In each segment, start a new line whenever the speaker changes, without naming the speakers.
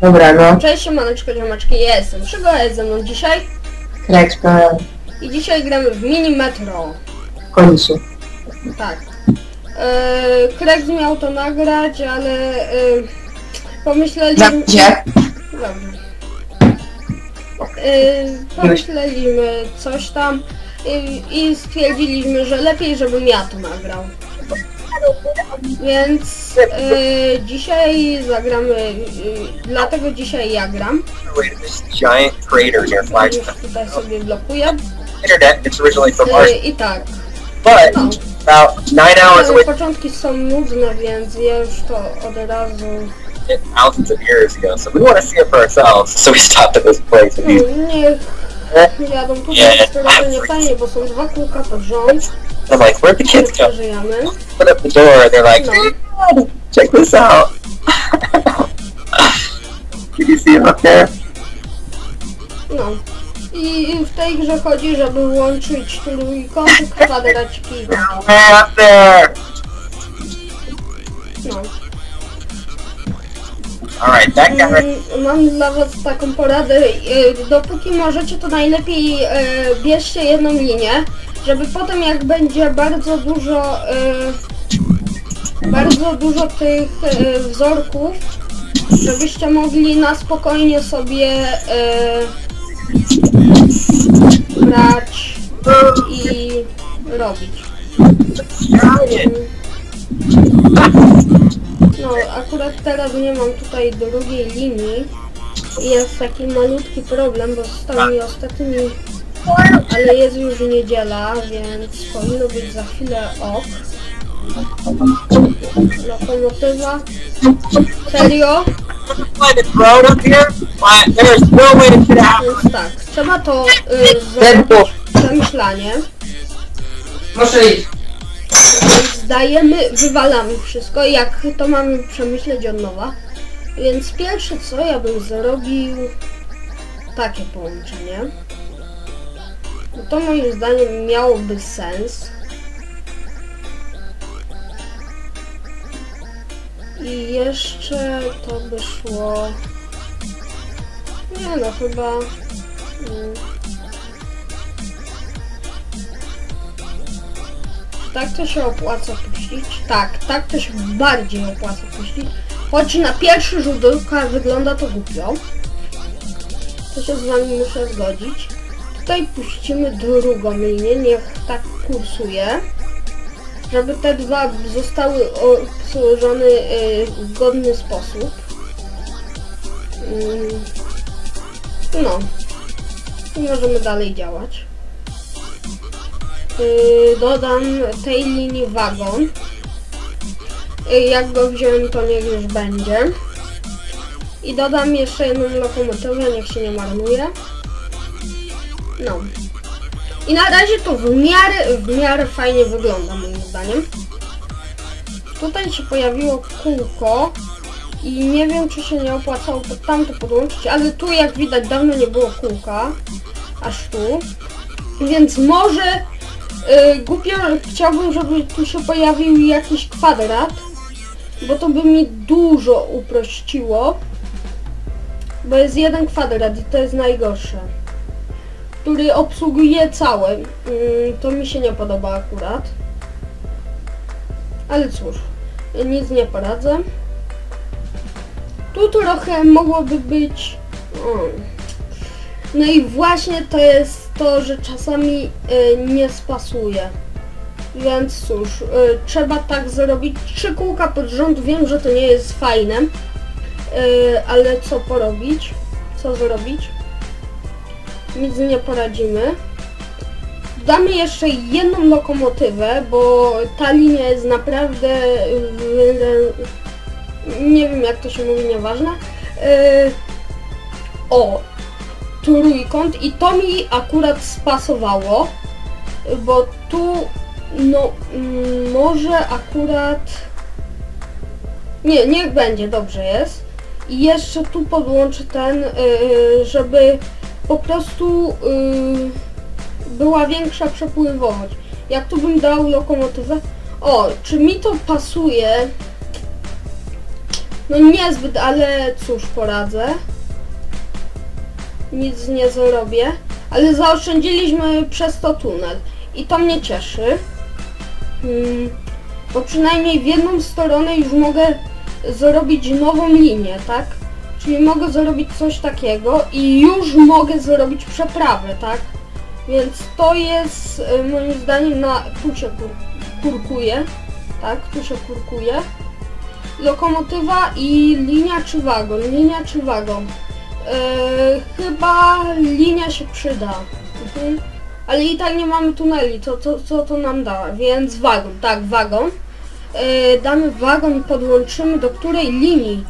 Dobra, no.
Cześć, siemaneczko, ziomeczki, ja jestem Szygo, jest ze mną dzisiaj
pełen
i dzisiaj gramy w Mini Metro.
komisji.
Tak. Eee, Krex miał to nagrać, ale eee, pomyśleliśmy...
Gdzie?
Dobrze. Eee, pomyśleliśmy coś tam i, i stwierdziliśmy, że lepiej, żebym ja to nagrał. Więc eee, dzisiaj zagramy, eee, dlatego dzisiaj ja gram.
giant crater near Flagstaff.
tutaj sobie blokuję.
Internet, it's originally from Mars,
Eee, I tak.
but
No.
about nine hours away
Ale początki są nudne, więc ja już to od razu...
thousands of years ago. So we want to see it for ourselves. So we stopped at this place.
Mm, Niech jadą
Nie.
to nie fajnie, bo są dwa kółka pod rząd,
I'm like, where'd the kids go? Put up the door and they're like,
No.
"Dad, check this out. Can you see him up there?
No. I w tej grze chodzi, żeby łączyć trójkąty, kwadraciki.
Up there.
No.
That guy.
Mm, Mam dla was taką poradę. y, Dopóki możecie, to najlepiej y, bierzcie jedną linię, żeby potem jak będzie bardzo dużo y, bardzo dużo tych wzorków, żebyście mogli na spokojnie sobie brać i robić. No, akurat teraz nie mam tutaj drugiej linii. Jest taki malutki problem, bo został mi ostatni, ale jest już niedziela, więc powinno być za chwilę ok. Lokomotywa. Serio?
Why the road up here? Why? There's no way to get out.
Więc tak, trzeba to y, zrobić przemyślanie.
Muszę iść.
Więc dajemy, wywalamy wszystko, jak to mamy przemyśleć od nowa. Więc pierwsze co ja bym zrobił takie połączenie. No to moim zdaniem miałoby sens. I jeszcze to by szło... Nie no, chyba... Tak to się opłaca puścić? Tak, tak to się bardziej opłaca puścić. Choć na pierwszy rzut oka wygląda to głupio. To się z wami muszę zgodzić. Tutaj puścimy drugą linię, niech tak kursuje. Żeby te dwa zostały obsłużone y, w godny sposób. Mm. No. I możemy dalej działać. Yy, dodam tej linii wagon. Yy, jak go wziąłem, to niech już będzie. I dodam jeszcze jedną lokomotywę, niech się nie marnuje. No. I na razie to w miarę, w miarę fajnie wygląda moim zdaniem. Tutaj się pojawiło kółko i nie wiem czy się nie opłacało pod tamto podłączyć, ale tu jak widać dawno nie było kółka. Aż tu. Więc może Yy, głupio chciałbym, żeby tu się pojawił jakiś kwadrat, bo to by mi dużo uprościło, bo jest jeden kwadrat i to jest najgorsze, który obsługuje całe. Yy, to mi się nie podoba akurat, ale cóż, nic nie poradzę. Tu trochę mogłoby być... No i właśnie to jest to, że czasami y, nie spasuje. Więc cóż, y, trzeba tak zrobić. Trzy kółka pod rząd, wiem, że to nie jest fajne, y, ale co porobić? Co zrobić? Nic nie poradzimy. Damy jeszcze jedną lokomotywę, bo ta linia jest naprawdę... y, nie wiem jak to się mówi, nieważne. Y, o, trójkąt i to mi akurat spasowało, bo tu no mm, może akurat nie, niech będzie, dobrze jest i jeszcze tu podłączę ten, yy, żeby po prostu yy, była większa przepływowość. Jak tu bym dał lokomotywę? O, czy mi to pasuje? No niezbyt, ale cóż poradzę. Nic nie zrobię. Ale zaoszczędziliśmy przez to tunel. I to mnie cieszy. Hmm, bo przynajmniej w jedną stronę już mogę zrobić nową linię, tak? Czyli mogę zrobić coś takiego i już mogę zrobić przeprawę, tak? Więc to jest y, moim zdaniem na... tu się kur, kurkuje, tak? Tu się kurkuje. Lokomotywa i linia czy wagon? Linia czy wagon? Yy, chyba linia się przyda. Mhm. Ale i tak nie mamy tuneli, to, to, co to nam da? Więc wagon, tak, wagon. Yy, damy wagon i podłączymy do której linii?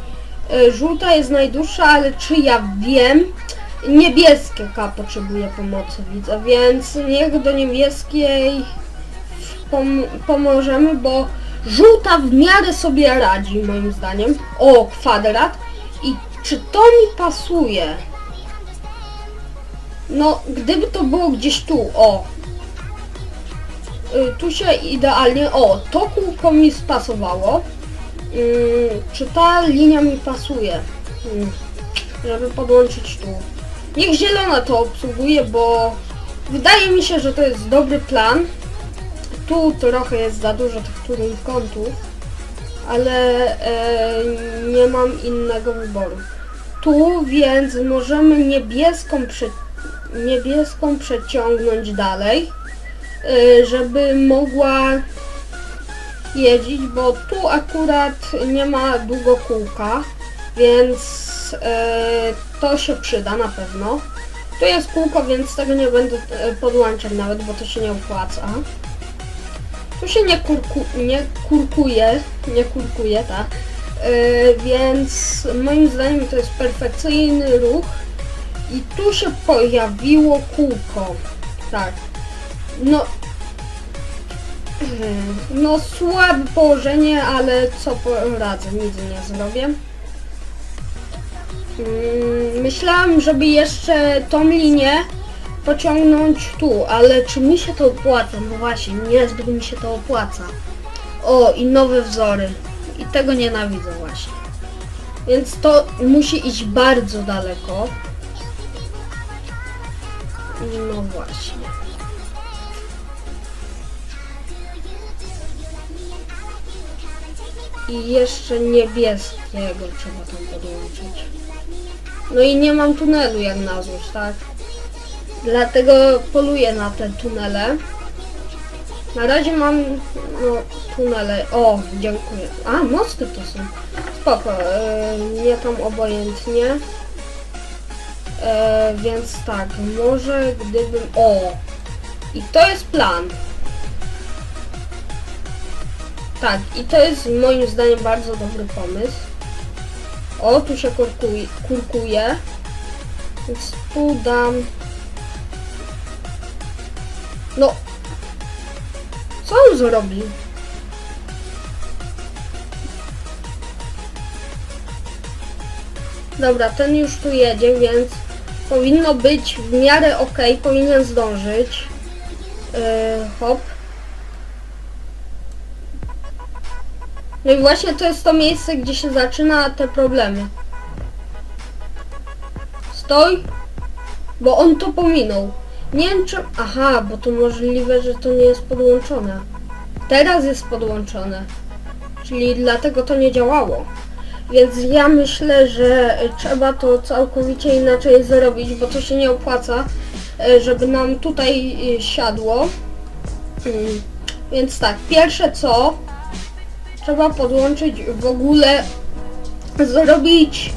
Yy, żółta jest najdłuższa, ale czy ja wiem? Niebieskie K potrzebuje pomocy, widzę, więc niech do niebieskiej pom pomożemy, bo żółta w miarę sobie radzi, moim zdaniem. O, kwadrat. Czy to mi pasuje? No, gdyby to było gdzieś tu, o. Y, tu się idealnie, o, to kółko mi spasowało. Ym, czy ta linia mi pasuje? Ym, żeby podłączyć tu. Niech zielona to obsługuje, bo wydaje mi się, że to jest dobry plan. Tu trochę jest za dużo tych trójkątów, ale e, nie mam innego wyboru. Tu więc możemy niebieską, prze, niebieską przeciągnąć dalej, e, żeby mogła jeździć, bo tu akurat nie ma długokółka, więc e, to się przyda na pewno. Tu jest kółko, więc tego nie będę e, podłączać nawet, bo to się nie opłaca. Tu się nie, kurku, nie kurkuje, nie kurkuje, tak. Yy, więc moim zdaniem to jest perfekcyjny ruch. I tu się pojawiło kółko. Tak. No. Yy, No słabe położenie, ale co poradzę, nic nie zrobię. Yy, Myślałam, żeby jeszcze tą linię pociągnąć tu, ale czy mi się to opłaca? No właśnie, niezbyt mi się to opłaca. O, i nowe wzory. I tego nienawidzę właśnie. Więc to musi iść bardzo daleko. No właśnie. I jeszcze niebieskiego trzeba tam podłączyć. No i nie mam tunelu jak na złość, tak? Dlatego poluję na te tunele. Na razie mam no, tunele. O, dziękuję. A, mosty to są. Spoko, e, nie tam obojętnie. E, więc tak, może gdybym... O! I to jest plan. Tak, i to jest moim zdaniem bardzo dobry pomysł. O, tu się kurkuje, kurkuje. Więc tu dam... No. Co on zrobił? Dobra, ten już tu jedzie, więc powinno być w miarę ok, powinien zdążyć. Yy, hop. No i właśnie to jest to miejsce, gdzie się zaczyna te problemy. Stoj! Bo on to pominął. Nie wiem czy... Aha, bo to możliwe, że to nie jest podłączone. Teraz jest podłączone. Czyli dlatego to nie działało. Więc ja myślę, że trzeba to całkowicie inaczej zrobić, bo to się nie opłaca, e, żeby nam tutaj e, siadło. Mm, Więc tak, pierwsze co, trzeba podłączyć w ogóle, zrobić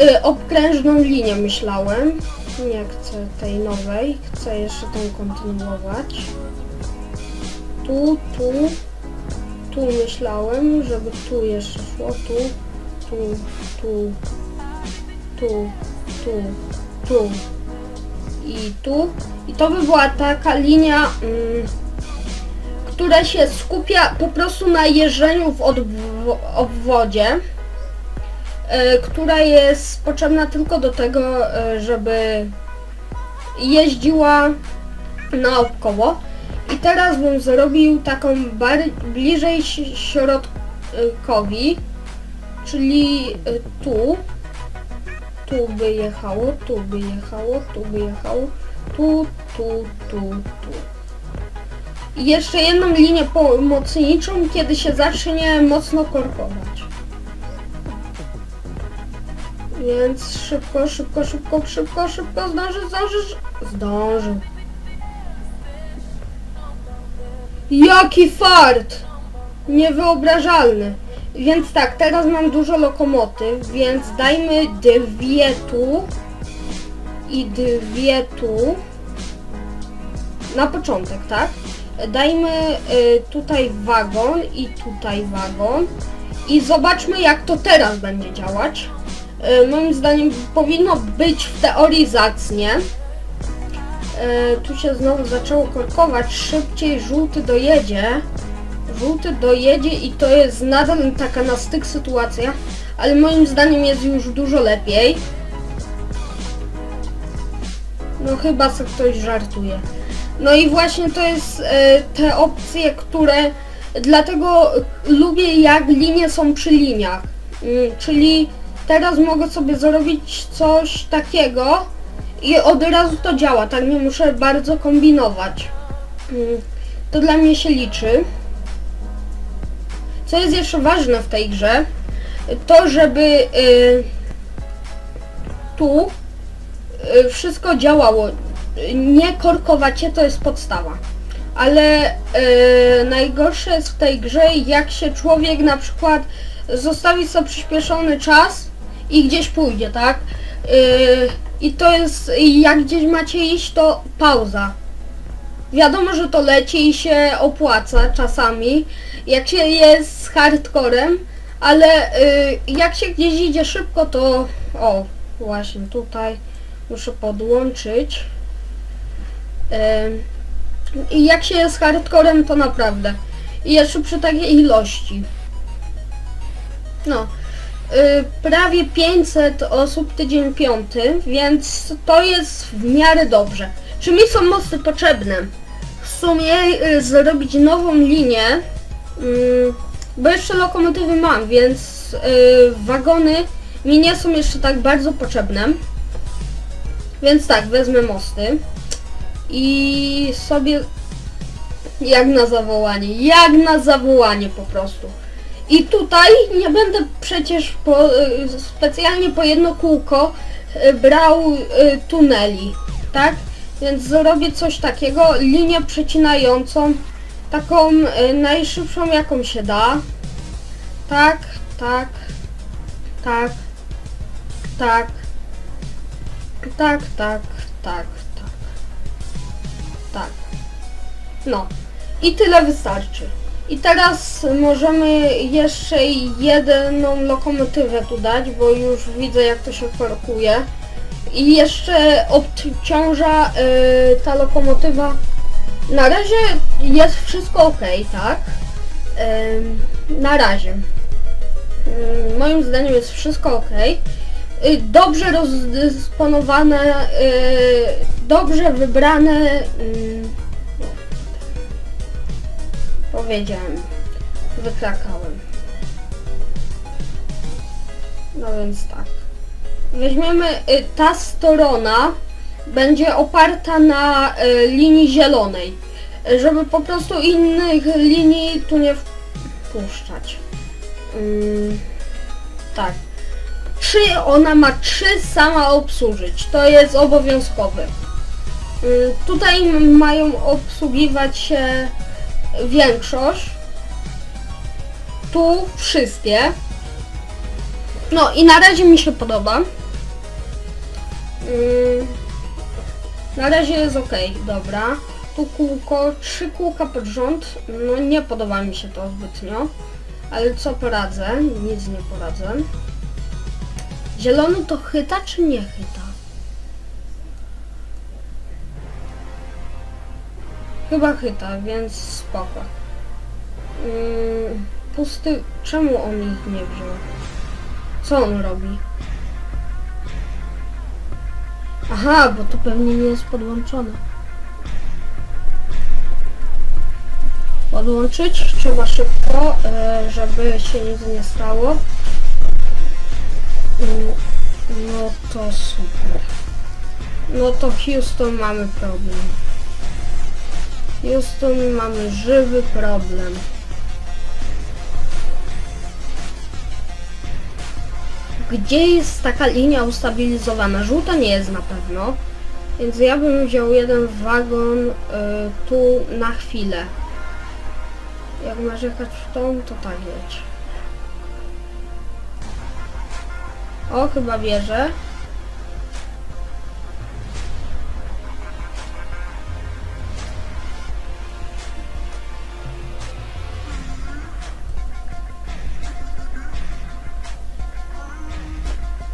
y, obkrężną linię myślałem. Nie chcę tej nowej, chcę jeszcze tą kontynuować. Tu, tu, tu myślałem, żeby tu jeszcze szło, tu, tu, tu, tu, tu, tu i tu. I to by była taka linia, mm, która się skupia po prostu na jeżdżeniu w obwodzie, która jest potrzebna tylko do tego, e, żeby jeździła naokoło I teraz bym zrobił taką bliżej środkowi, czyli y, tu. Tu by jechało, tu by jechało, tu by jechało, tu, tu, tu, tu. I jeszcze jedną linię pomocniczą, kiedy się zacznie mocno korkować. Więc szybko, szybko, szybko, szybko, szybko, zdąży, zdążysz? Zdążył. Jaki fart! Niewyobrażalny. Więc tak, teraz mam dużo lokomotyw, więc dajmy dwie tu i dwie tu. Na początek, tak? Dajmy y, tutaj wagon i tutaj wagon. I zobaczmy jak to teraz będzie działać. Y, moim zdaniem powinno być w teorii zacnie. E, tu się znowu zaczęło korkować, szybciej żółty dojedzie. Żółty dojedzie i to jest nadal taka na styk sytuacja, ale moim zdaniem jest już dużo lepiej. No chyba sobie ktoś żartuje. No i właśnie to jest e, te opcje, które dlatego lubię jak linie są przy liniach. Mm, czyli teraz mogę sobie zrobić coś takiego, i od razu to działa, tak nie muszę bardzo kombinować. Mm, To dla mnie się liczy. Co jest jeszcze ważne w tej grze, to żeby y, tu y, wszystko działało. Nie korkowacie to jest podstawa. Ale y, najgorsze jest w tej grze, jak się człowiek na przykład zostawi sobie przyspieszony czas i gdzieś pójdzie, tak? Y, i to jest, jak gdzieś macie iść, to pauza. Wiadomo, że to leci i się opłaca czasami, jak się jest z hardcorem, ale y, jak się gdzieś idzie szybko, to... O, właśnie tutaj muszę podłączyć. Ym, I jak się jest hardcorem, to naprawdę. I jeszcze przy takiej ilości. No. Y, prawie 500 osób tydzień piąty, więc to jest w miarę dobrze. Czy mi są mosty potrzebne? W sumie y, zrobić nową linię, y, bo jeszcze lokomotywy mam, więc y, wagony mi nie są jeszcze tak bardzo potrzebne. Więc tak, wezmę mosty i sobie jak na zawołanie, jak na zawołanie po prostu. I tutaj nie będę przecież po, y, specjalnie po jedno kółko y, brał y, tuneli, tak? Więc zrobię coś takiego, linię przecinającą, taką najszybszą jaką się da. Tak, tak, tak, tak, tak, tak, tak, tak, tak. No. I tyle wystarczy. I teraz możemy jeszcze jedną lokomotywę tu dać, bo już widzę jak to się korkuje. I jeszcze obciąża y, ta lokomotywa. Na razie jest wszystko ok, tak? Ym, na razie. Ym, moim zdaniem jest wszystko ok. Y, dobrze rozdysponowane, y, dobrze wybrane. Powiedziałem. Wykrakałem. No więc tak. Weźmiemy y, ta strona będzie oparta na y, linii zielonej, żeby po prostu innych linii tu nie wpuszczać. Ym, tak. Trzy, ona ma trzy sama obsłużyć. To jest obowiązkowe. Ym, tutaj mają obsługiwać się większość. Tu wszystkie. No i na razie mi się podoba. Ym, na razie jest ok, dobra. Tu kółko, trzy kółka pod rząd. No nie podoba mi się to zbytnio. Ale co poradzę? Nic nie poradzę. Zielony to chyta czy nie chyta? Chyba chyta, więc spoko. Ym, pusty... Czemu on ich nie wziął? Co on robi? Aha, bo to pewnie nie jest podłączone. podłączyć. Trzeba szybko, e, żeby się nic nie stało. Mm, No to super. No to Houston mamy problem. Houston mamy żywy problem. Gdzie jest taka linia ustabilizowana? Żółta nie jest na pewno. Więc ja bym wziął jeden wagon y, tu na chwilę. Jak masz jechać w tą, to tak jedź. O, chyba wierzę.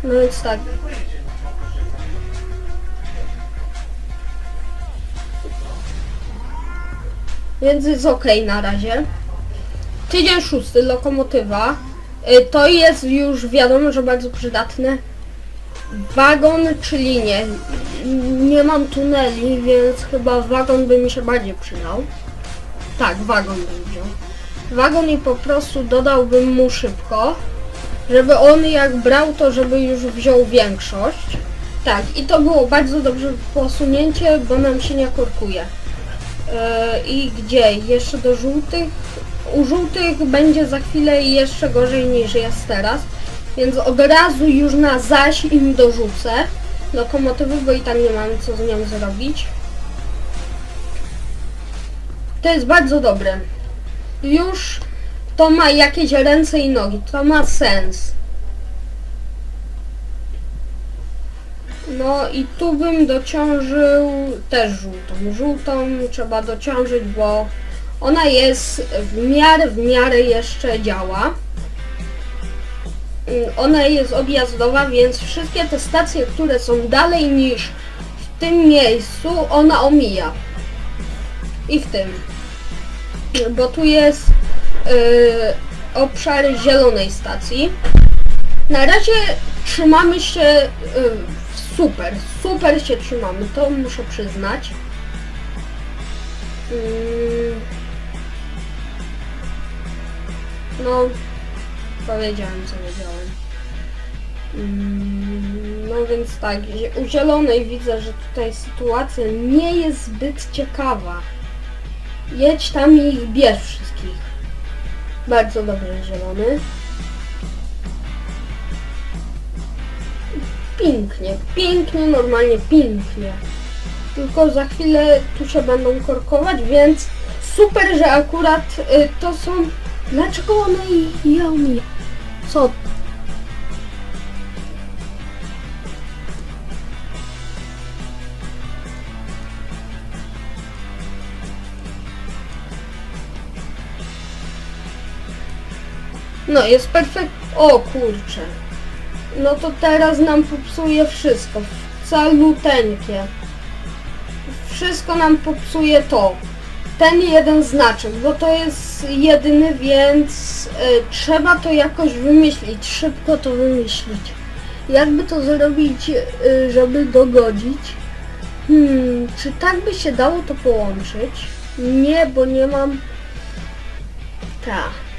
No więc tak. Więc jest ok na razie. Tydzień szósty, lokomotywa. Y, To jest już wiadomo, że bardzo przydatne. Wagon czy linie. Nie mam tuneli, więc chyba wagon by mi się bardziej przydał. Tak, wagon bym wziął. Wagon i po prostu dodałbym mu szybko, żeby on jak brał, to żeby już wziął większość. Tak, i to było bardzo dobrze posunięcie, bo nam się nie korkuje. Yy, I gdzie? Jeszcze do żółtych? U żółtych będzie za chwilę jeszcze gorzej niż jest teraz. Więc od razu już na zaś im dorzucę lokomotywy, bo i tak nie mamy co z nią zrobić. To jest bardzo dobre. Już to ma jakieś ręce i nogi. To ma sens. No i tu bym dociążył też żółtą. Żółtą trzeba dociążyć, bo ona jest w miarę, w miarę jeszcze działa. Ona jest objazdowa, więc wszystkie te stacje, które są dalej niż w tym miejscu, ona omija. I w tym. Bo tu jest yy, obszar zielonej stacji. Na razie trzymamy się yy, super, super się trzymamy, to muszę przyznać. Yy, no, powiedziałem co wiedziałem. Mm, No więc tak, u zielonej widzę, że tutaj sytuacja nie jest zbyt ciekawa. Jedź tam i ich bierz wszystkich. Bardzo dobry zielony. Pięknie, pięknie, normalnie pięknie. Tylko za chwilę tu się będą korkować, więc super, że akurat y, to są... Dlaczego one i ja umie? Co? No, jest perfekt... O kurczę. No to teraz nam popsuje wszystko. Caluteńkie. Wszystko nam popsuje to. Ten jeden znaczek, bo to jest jedyny, więc y, trzeba to jakoś wymyślić. Szybko to wymyślić. Jakby to zrobić, y, żeby dogodzić? Hmm, czy tak by się dało to połączyć? Nie, bo nie mam... Tak.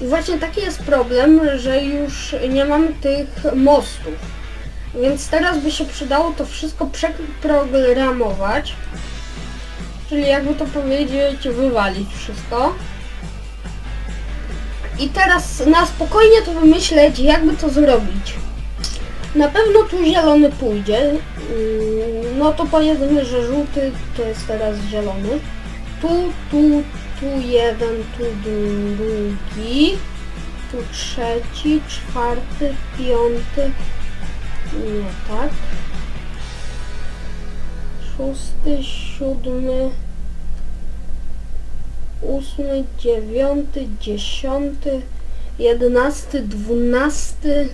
I właśnie taki jest problem, że już nie mamy tych mostów. Więc teraz by się przydało to wszystko przeprogramować. Czyli jakby to powiedzieć, wywalić wszystko. I teraz na spokojnie to wymyśleć, jakby to zrobić. Na pewno tu zielony pójdzie. Mm, No to powiedzmy, że żółty to jest teraz zielony. Tu, tu, tu jeden, tu drugi. Tu trzeci, czwarty, piąty. Nie tak. Szósty, siódmy, ósmy, dziewiąty, dziesiąty, jedenasty, dwunasty,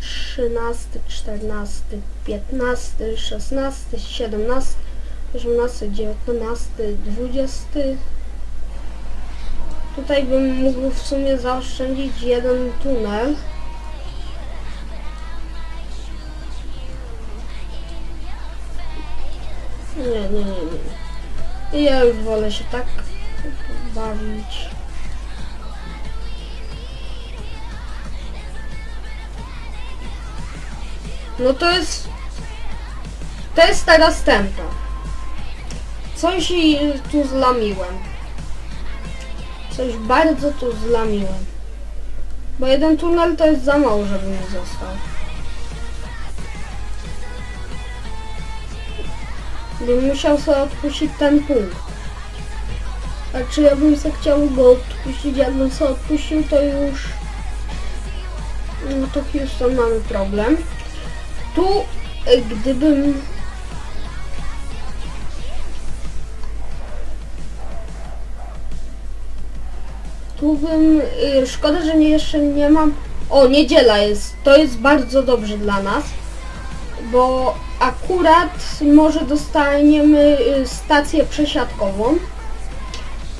trzynasty, czternasty, piętnasty, szesnasty, siedemnasty, osiemnasty, dziewiętnasty, dwudziesty. Tutaj bym mógł w sumie zaoszczędzić jeden tunel. Nie, nie, nie, nie. Ja już wolę się tak bawić. No to jest... To jest teraz tempo. Coś tu zlamiłem. Coś bardzo tu zlamiłem. Bo jeden tunel to jest za mało, żeby mi został. Bym musiał sobie odpuścić ten punkt. A czy ja bym sobie chciał go odpuścić, jakbym sobie odpuścił, to już... No to Houston mamy problem. Tu, y, gdybym... Tu bym... y, Szkoda, że nie, jeszcze nie mam... O, niedziela jest. To jest bardzo dobrze dla nas. Bo akurat może dostaniemy y, stację przesiadkową.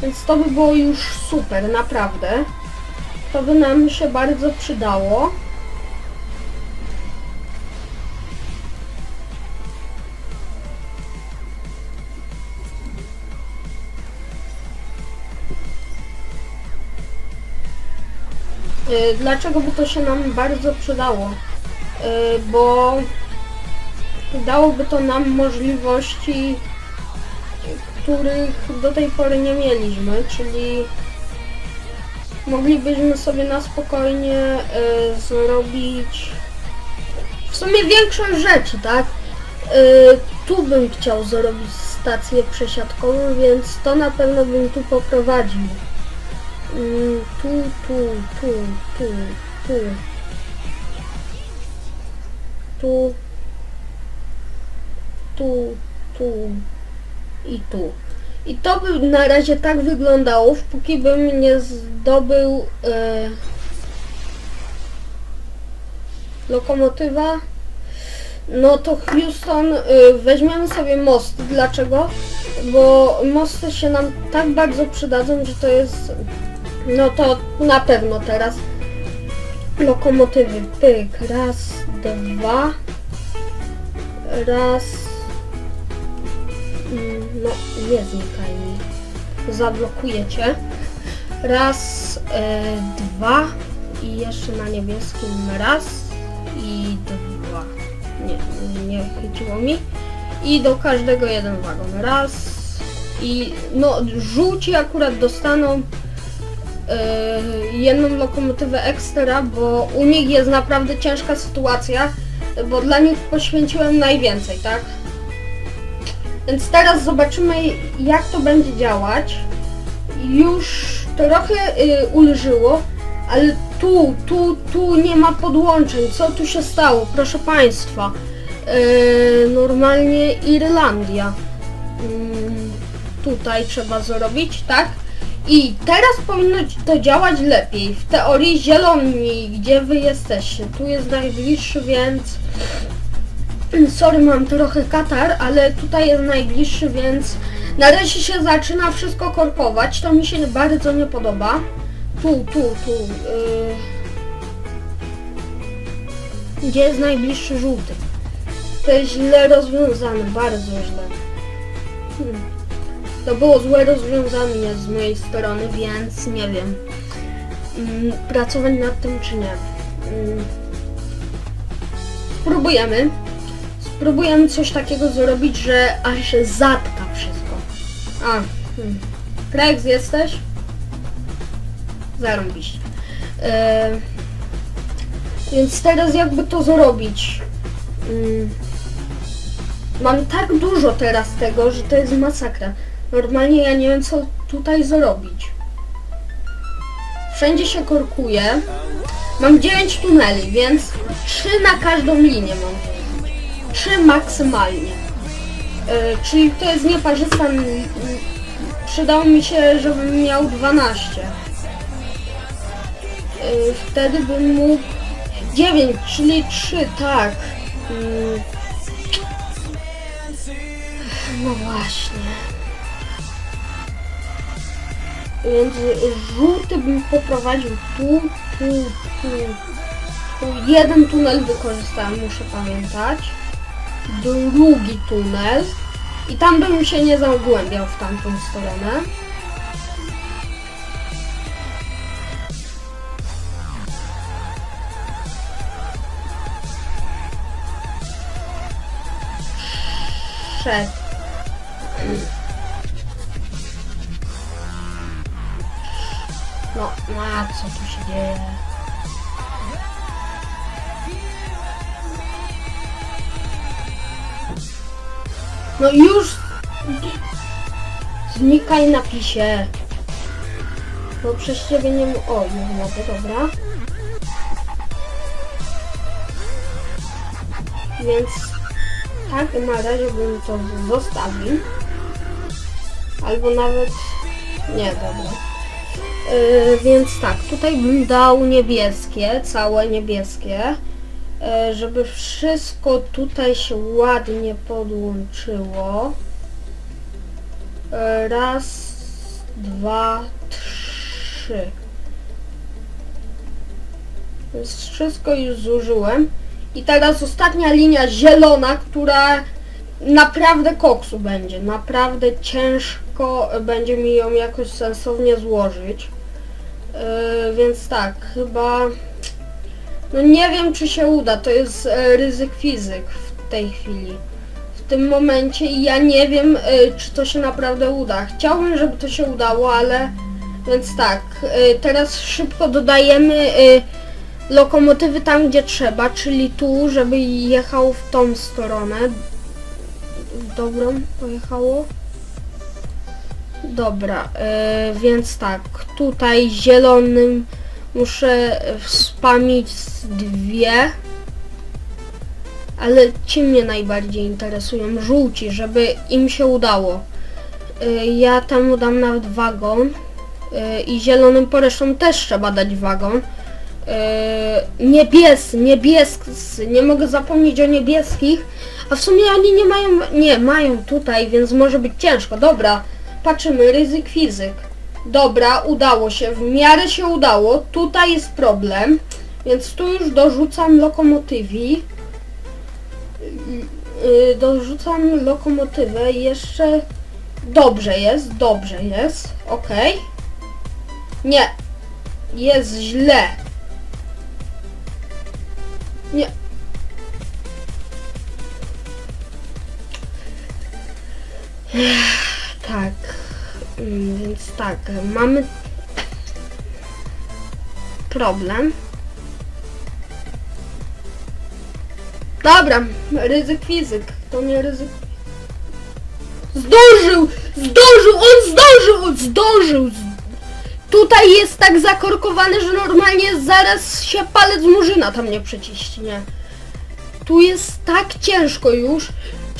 Więc to by było już super, naprawdę. To by nam się bardzo przydało. Dlaczego by to się nam bardzo przydało? Y, Bo dałoby to nam możliwości, których do tej pory nie mieliśmy, czyli moglibyśmy sobie na spokojnie y, zrobić w sumie większość rzeczy, tak? Y, tu bym chciał zrobić stację przesiadkową, więc to na pewno bym tu poprowadził. Tu, tu, tu, tu, tu. Tu. Tu, tu i tu. I to by na razie tak wyglądało, póki bym nie zdobył e, lokomotywa. No to Houston, y, weźmiemy sobie mosty. Dlaczego? Bo mosty się nam tak bardzo przydadzą, że to jest... No to na pewno teraz. Lokomotywy. Pyk. Raz, dwa. Raz. Mm, No, nie znikaj mi. Zablokujecie. Raz, e, dwa. I jeszcze na niebieskim raz. I dwa. Nie, nie chyciło mi. I do każdego jeden wagon. Raz. I no, żółci akurat dostaną jedną lokomotywę ekstra, bo u nich jest naprawdę ciężka sytuacja, bo dla nich poświęciłem najwięcej, tak? Więc teraz zobaczymy jak to będzie działać. Już trochę y, ulżyło, ale tu, tu, tu nie ma podłączeń. Co tu się stało? Proszę Państwa. Y, normalnie Irlandia. Mm, tutaj trzeba zrobić, tak? I teraz powinno to działać lepiej. W teorii zieloni, gdzie wy jesteście? Tu jest najbliższy, więc... Sorry, mam trochę katar, ale tutaj jest najbliższy, więc na razie się zaczyna wszystko korkować. To mi się bardzo nie podoba. Tu, tu, tu. Yy... Gdzie jest najbliższy żółty? To jest źle rozwiązane, bardzo źle. Hmm. To było złe rozwiązanie z mojej strony, więc nie wiem. Mm, pracować nad tym czy nie. Mm. Spróbujemy. Spróbujemy coś takiego zrobić, że aż się zatka wszystko. A, hmm. Jesteś? Zarąbiście. E, więc teraz jakby to zrobić? Mm. Mam tak dużo teraz tego, że to jest masakra. Normalnie ja nie wiem co tutaj zrobić. Wszędzie się korkuje. Mam 9 tuneli, więc 3 na każdą linię mam włożyć. 3 maksymalnie. E, czyli to jest nieparzysta. Przydało mi się, żebym miał 12. E, wtedy bym mógł 9, czyli 3, tak. Mm. No właśnie. Więc żółty bym poprowadził tu, tu, tu, tu. Jeden tunel wykorzystałem, muszę pamiętać. Drugi tunel. I tam bym się nie zagłębiał w tamtą stronę. Szedł. No, no a co tu się dzieje? No już! Znikaj na pisie. Bo przez ciebie nie... O, nie mogę, dobra. Więc tak na razie bym to zostawił. Albo nawet... Nie, dobra. Yy, więc tak, tutaj bym dał niebieskie, całe niebieskie, yy, żeby wszystko tutaj się ładnie podłączyło. Yy, raz, dwa, trzy. Więc wszystko już zużyłem. I teraz ostatnia linia zielona, która naprawdę koksu będzie. Naprawdę ciężko będzie mi ją jakoś sensownie złożyć. Yy, więc tak, chyba... No nie wiem czy się uda, to jest e, ryzyk fizyk w tej chwili. W tym momencie i ja nie wiem e, czy to się naprawdę uda. Chciałbym, żeby to się udało, ale... Więc tak, e, teraz szybko dodajemy e, lokomotywy tam gdzie trzeba, czyli tu, żeby jechał w tą stronę. Dobrą pojechało. Dobra, e, więc tak, tutaj zielonym muszę spamić dwie, ale ci mnie najbardziej interesują, żółci, żeby im się udało. E, ja temu dam nawet wagon e, i zielonym poreszczą też trzeba dać wagon. E, niebies, niebiescy, nie mogę zapomnieć o niebieskich, a w sumie oni nie mają, nie, mają tutaj, więc może być ciężko, dobra. Patrzymy, ryzyk fizyk. Dobra, udało się, w miarę się udało. Tutaj jest problem, więc tu już dorzucam lokomotywi. Yy, dorzucam lokomotywę jeszcze... Dobrze jest, dobrze jest, ok. Nie, jest źle. Nie. Tak, mm, więc tak, mamy problem. Dobra, ryzyk fizyk, to nie ryzyk. Zdążył! Zdążył! On zdążył! On zdążył! Tutaj jest tak zakorkowany, że normalnie zaraz się palec murzyna tam nie przeciśnie. Tu jest tak ciężko już.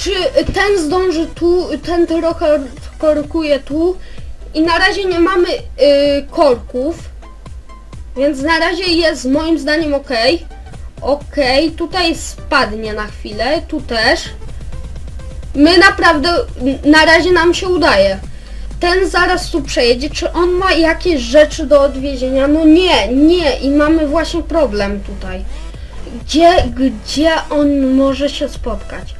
Czy ten zdąży tu, ten trochę korkuje tu. I na razie nie mamy y, korków. Więc na razie jest moim zdaniem ok. Ok, tutaj spadnie na chwilę, tu też. My naprawdę, na razie nam się udaje. Ten zaraz tu przejedzie, czy on ma jakieś rzeczy do odwiezienia? No nie, nie i mamy właśnie problem tutaj. Gdzie, gdzie on może się spotkać?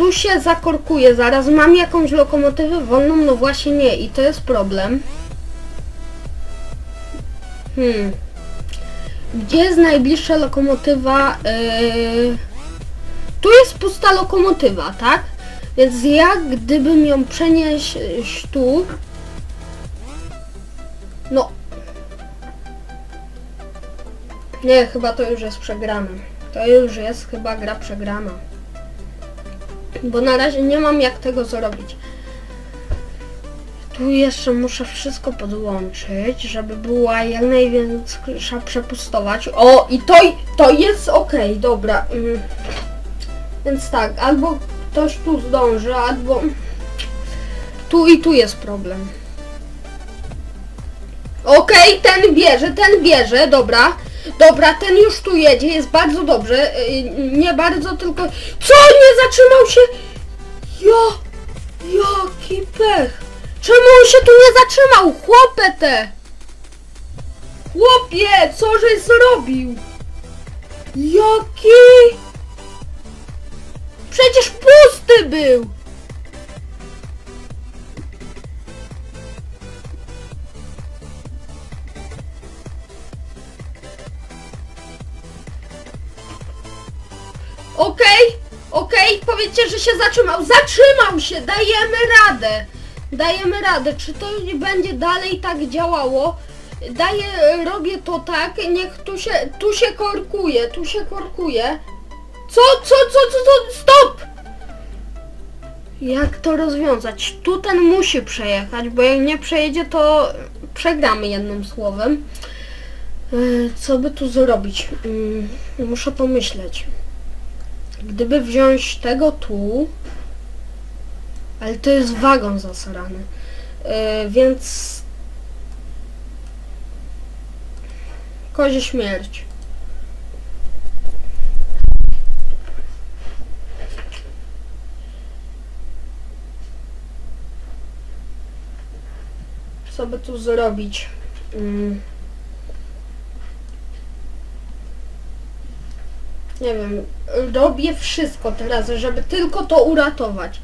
Tu się zakorkuje zaraz, mam jakąś lokomotywę wolną? No właśnie nie i to jest problem. Hmm. Gdzie jest najbliższa lokomotywa? Yy... Tu jest pusta lokomotywa, tak? Więc ja gdybym ją przenieść tu... No... Nie, chyba to już jest przegrane. To już jest chyba gra przegrana. Bo na razie nie mam jak tego zrobić. Tu jeszcze muszę wszystko podłączyć, żeby była jak największa przepustować. O, i to, to jest ok, dobra. Mm. Więc tak, albo ktoś tu zdąży, albo... Tu i tu jest problem. Okej, ten bierze, ten bierze, dobra. Dobra, ten już tu jedzie, jest bardzo dobrze. Yy, Nie bardzo, tylko... Co? Nie zatrzymał się? Jo! Jaki pech! Czemu on się tu nie zatrzymał? Chłopie te! Chłopie, co żeś zrobił? Jaki? Przecież pusty był! Okej, okej, powiedzcie, że się zatrzymał. Zatrzymał się, dajemy radę. Dajemy radę. Czy to będzie dalej tak działało? Daję, robię to tak, niech tu się, tu się korkuje, tu się korkuje. Co, co, co, co, co, stop! Jak to rozwiązać? Tu ten musi przejechać, bo jak nie przejedzie, to przegramy jednym słowem. Yy, Co by tu zrobić? Yy, Muszę pomyśleć. Gdyby wziąć tego tu, ale to jest wagon zasrany, yy, więc kozie śmierć. Co by tu zrobić? Mm. Nie wiem, robię wszystko teraz, żeby tylko to uratować.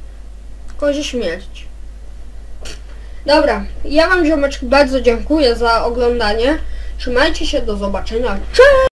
Kozie śmierć. Dobra, ja wam ziomeczki bardzo dziękuję za oglądanie. Trzymajcie się, do zobaczenia. Cześć!